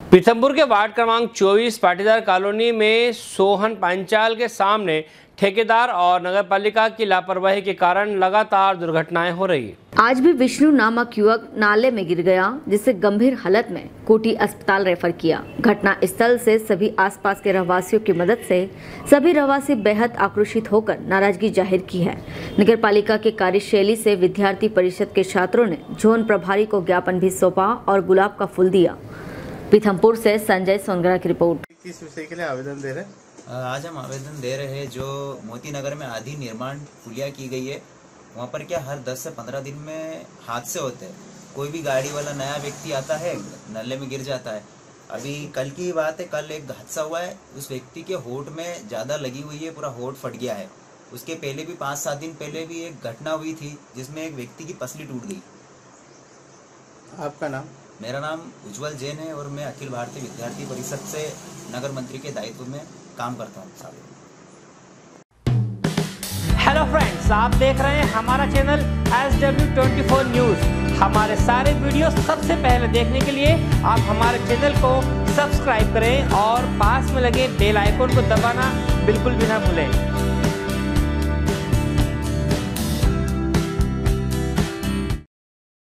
पीथमपुर के वार्ड क्रमांक 24 पाटीदार कॉलोनी में सोहन पांचाल के सामने ठेकेदार और नगर पालिका की लापरवाही के कारण लगातार दुर्घटनाएँ हो रही आज भी विष्णु नामक युवक नाले में गिर गया, जिसे गंभीर हालत में कोटी अस्पताल रेफर किया। घटना स्थल से सभी आसपास के रहवासियों की मदद से सभी रहवासी बेहद आक्रोशित होकर नाराज़गी ज़ाहिर की है। नगर पालिका के कार्यशैली से विद्यार्थी परिषद के छात्रों ने जोन प्रभारी को ज्ञापन भी सौंपा और गुलाब का फूल दिया। पीथमपुर से संजय सोनगरा की रिपोर्ट। किस विषय के लिए आवेदन दे रहे हैं? आज हम आवेदन दे रहे हैं जो मोती नगर में आधी निर्माण पुलिया की गई है। वहाँ पर क्या हर 10 से 15 दिन में हादसे होते हैं? कोई भी गाड़ी वाला नया व्यक्ति आता है नल्ले में गिर जाता है। अभी कल की बात है कल एक हादसा हुआ है। उस व्यक्ति के होठ में ज़्यादा लगी हुई है पूरा होठ फट गया है। उसके पहले भी पाँच सात दिन पहले भी एक घटना हुई थी जिसमें एक व्यक्ति की पसली टूट गई। आपका नाम? मेरा नाम उज्जवल जैन है और मैं अखिल भारतीय विद्यार्थी परिषद से नगर मंत्री के दायित्व में काम करता हूँ, साहब। हेलो फ्रेंड्स आप देख रहे हैं हमारा channel S W twenty four news हमारे सारे वीडियो सबसे पहले देखने के लिए आप हमारे चैनल को सब्सक्राइब करें और पास में लगे बेल आइकोन को दबाना बिल्कुल भी ना भूलें।